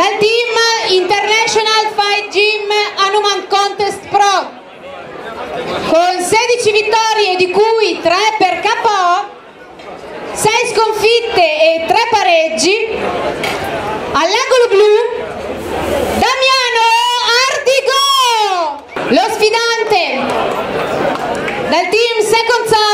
dal team International Fight Gym Anuman Contest Pro. Con 16 vittorie di cui 3 per KO 6 sconfitte e 3 pareggi. All'angolo blu Damiano Artigo lo sfidante dal team Second Side.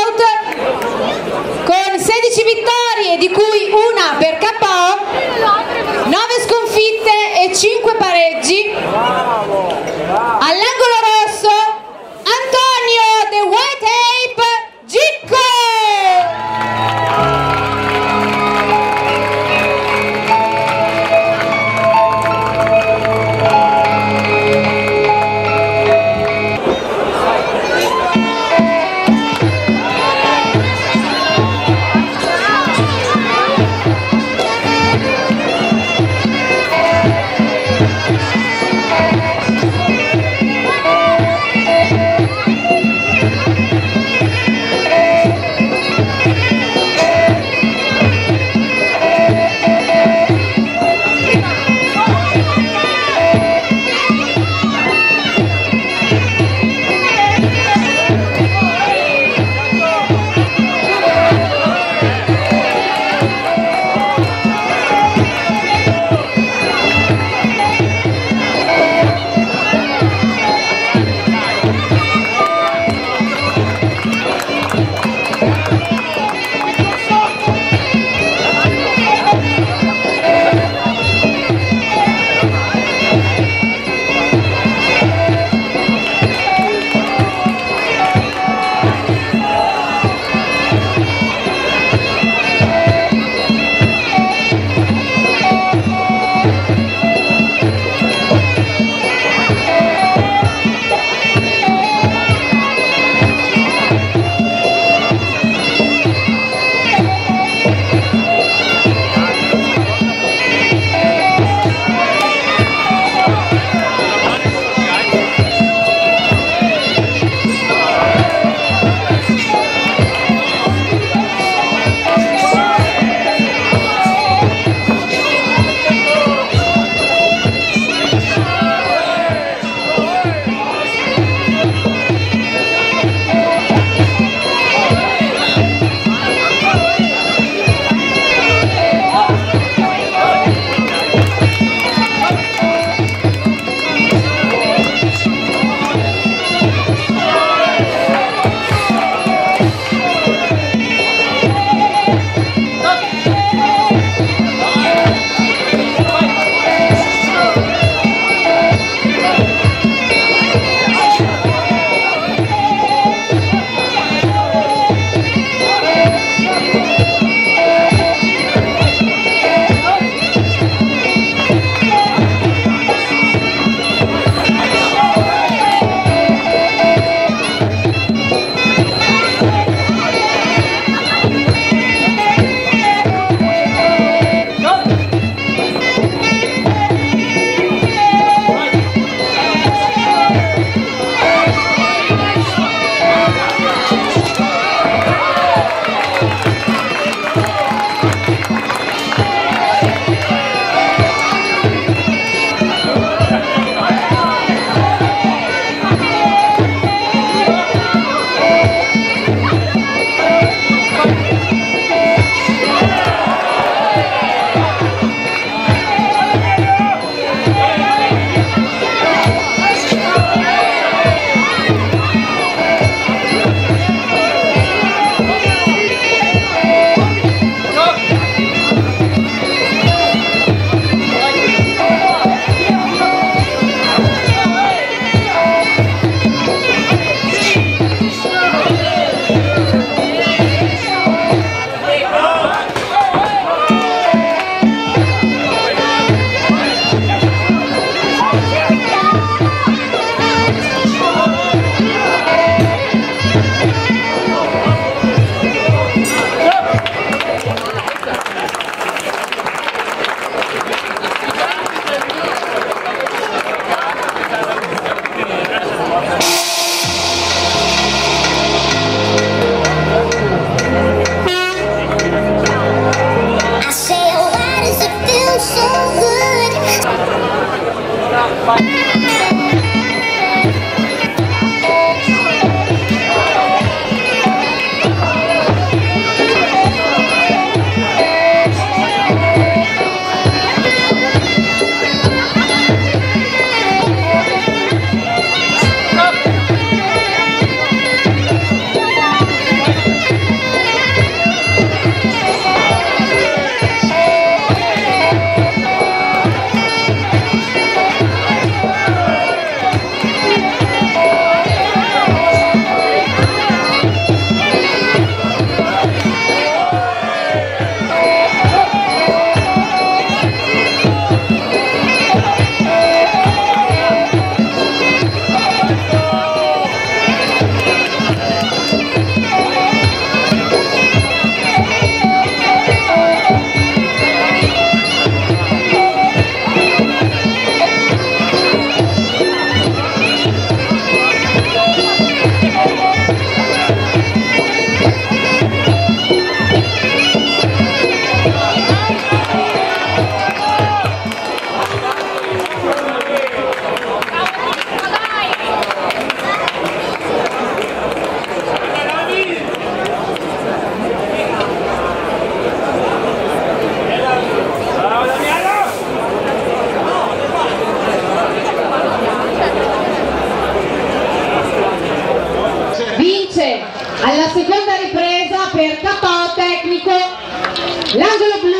L'angolo blu.